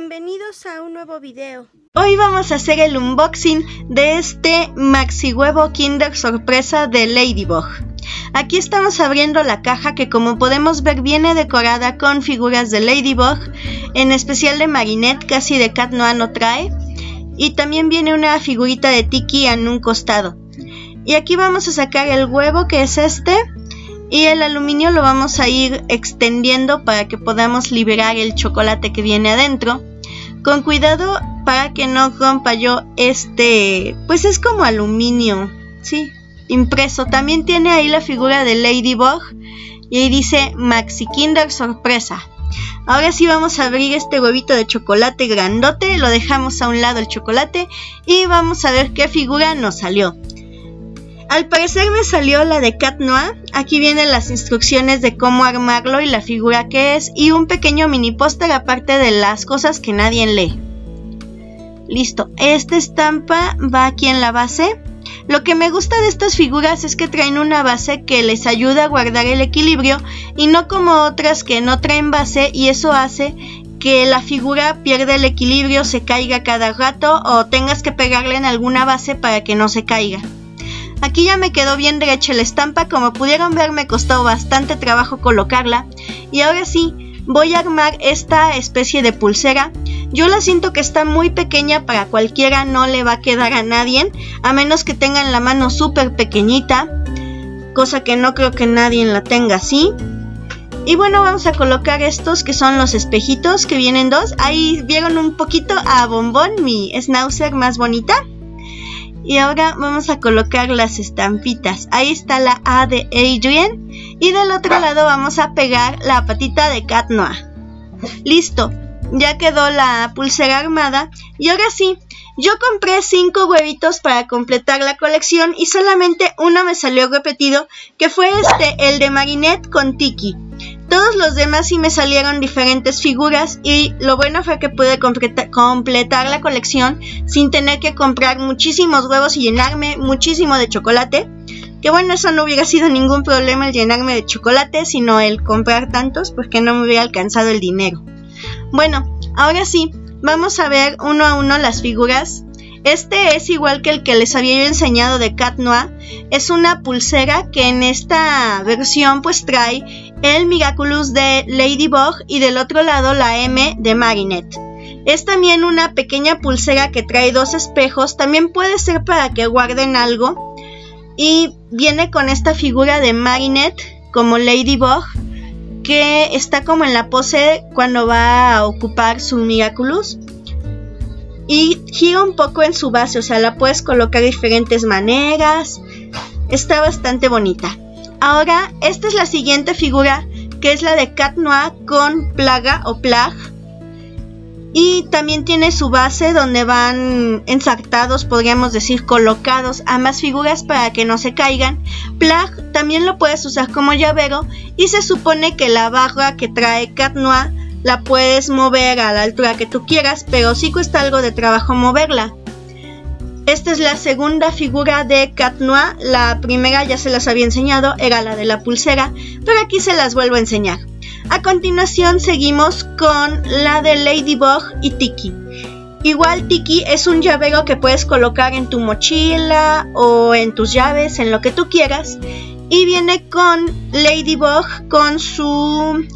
Bienvenidos a un nuevo video. Hoy vamos a hacer el unboxing de este maxi huevo Kinder sorpresa de Ladybug. Aquí estamos abriendo la caja que como podemos ver viene decorada con figuras de Ladybug, en especial de Marinette, casi de Cat Noir no trae, y también viene una figurita de Tiki en un costado. Y aquí vamos a sacar el huevo que es este, y el aluminio lo vamos a ir extendiendo para que podamos liberar el chocolate que viene adentro. Con cuidado para que no rompa yo este, pues es como aluminio, sí, impreso. También tiene ahí la figura de Ladybug y ahí dice Maxi Kinder sorpresa. Ahora sí vamos a abrir este huevito de chocolate grandote, lo dejamos a un lado el chocolate y vamos a ver qué figura nos salió. Al parecer me salió la de Cat Noir. Aquí vienen las instrucciones de cómo armarlo y la figura que es y un pequeño mini póster aparte de las cosas que nadie lee. Listo, esta estampa va aquí en la base. Lo que me gusta de estas figuras es que traen una base que les ayuda a guardar el equilibrio y no como otras que no traen base y eso hace que la figura pierda el equilibrio, se caiga cada rato o tengas que pegarle en alguna base para que no se caiga. Aquí ya me quedó bien derecha la estampa, como pudieron ver me costó bastante trabajo colocarla. Y ahora sí, voy a armar esta especie de pulsera. Yo la siento que está muy pequeña para cualquiera, no le va a quedar a nadie, a menos que tengan la mano súper pequeñita, cosa que no creo que nadie la tenga así. Y bueno, vamos a colocar estos que son los espejitos, que vienen dos. Ahí vieron un poquito a Bombón, mi schnauzer más bonita. Y ahora vamos a colocar las estampitas. Ahí está la A de Adrian. Y del otro lado vamos a pegar la patita de Cat Noir. Listo, ya quedó la pulsera armada. Y ahora sí, yo compré 5 huevitos para completar la colección y solamente uno me salió repetido, que fue este, el de Marinette con Tiki. Todos los demás sí me salieron diferentes figuras y lo bueno fue que pude completar la colección sin tener que comprar muchísimos huevos y llenarme muchísimo de chocolate. Que bueno, eso no hubiera sido ningún problema el llenarme de chocolate, sino el comprar tantos porque no me hubiera alcanzado el dinero. Bueno, ahora sí, vamos a ver uno a uno las figuras. Este es igual que el que les había yo enseñado de Cat Noir. Es una pulsera que en esta versión pues trae el Miraculous de Ladybug y del otro lado la M de Marinette. Es también una pequeña pulsera que trae dos espejos, también puede ser para que guarden algo y viene con esta figura de Marinette como Ladybug que está como en la pose cuando va a ocupar su Miraculous y gira un poco en su base, o sea, la puedes colocar de diferentes maneras. Está bastante bonita. Ahora, esta es la siguiente figura, que es la de Cat Noir con plaga o plag. Y también tiene su base donde van ensartados, podríamos decir, colocados ambas figuras para que no se caigan. Plag también lo puedes usar como llavero y se supone que la barra que trae Cat Noir la puedes mover a la altura que tú quieras, pero sí cuesta algo de trabajo moverla. Esta es la segunda figura de Cat Noir. La primera ya se las había enseñado, era la de la pulsera, pero aquí se las vuelvo a enseñar. A continuación seguimos con la de Ladybug y Tiki. Igual Tiki es un llavero que puedes colocar en tu mochila o en tus llaves, en lo que tú quieras. Y viene con Ladybug con su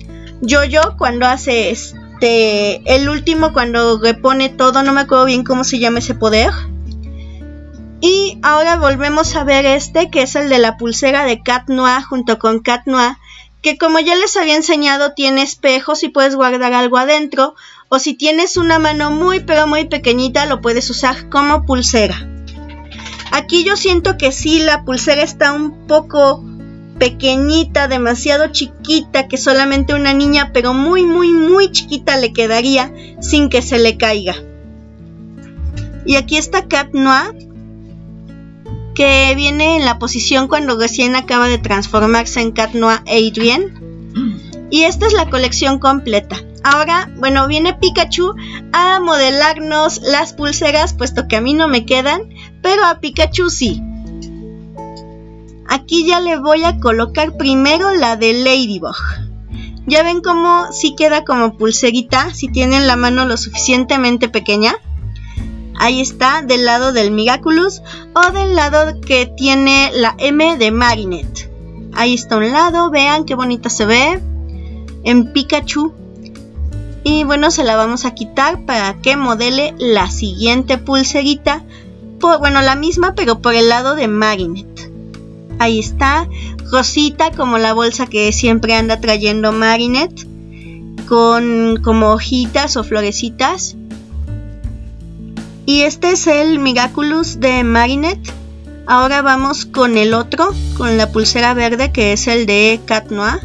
yo-yo cuando hace este... El último cuando repone todo, no me acuerdo bien cómo se llama ese poder y ahora volvemos a ver este, que es el de la pulsera de Cat Noir junto con Cat Noir, que como ya les había enseñado tiene espejos y puedes guardar algo adentro, o si tienes una mano muy pero muy pequeñita lo puedes usar como pulsera. Aquí yo siento que sí, la pulsera está un poco pequeñita, demasiado chiquita, que solamente una niña, pero muy, muy, muy chiquita le quedaría sin que se le caiga. Y aquí está Cat Noir, que viene en la posición cuando recién acaba de transformarse en Cat Noir Adrien. Y esta es la colección completa. Ahora, bueno, viene Pikachu a modelarnos las pulseras, puesto que a mí no me quedan, pero a Pikachu sí. Aquí ya le voy a colocar primero la de Ladybug. Ya ven cómo sí queda como pulserita si tienen la mano lo suficientemente pequeña. Ahí está, del lado del Miraculous o del lado que tiene la M de Marinette. Ahí está un lado, vean qué bonita se ve. En Pikachu. Y bueno, se la vamos a quitar para que modele la siguiente pulserita. bueno, la misma, pero por el lado de Marinette. Ahí está, rosita como la bolsa que siempre anda trayendo Marinette. Con como hojitas o florecitas. Y este es el Miraculous de Marinette. Ahora vamos con el otro, con la pulsera verde que es el de Cat Noir.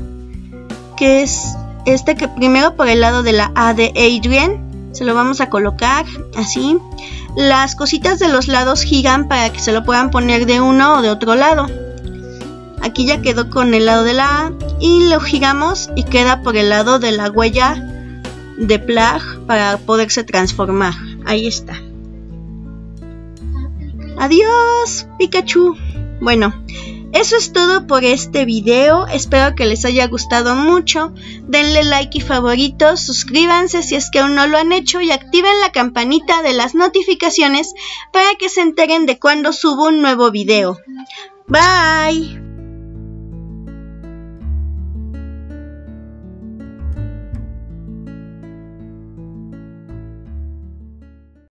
Que es este que primero por el lado de la A de Adrian. Se lo vamos a colocar así. Las cositas de los lados giran para que se lo puedan poner de uno o de otro lado. Aquí ya quedó con el lado de la A y lo giramos y queda por el lado de la huella de Plag para poderse transformar. Ahí está. Adiós, Pikachu. Bueno, eso es todo por este video. Espero que les haya gustado mucho. Denle like y favoritos. Suscríbanse si es que aún no lo han hecho y activen la campanita de las notificaciones para que se enteren de cuando subo un nuevo video. Bye.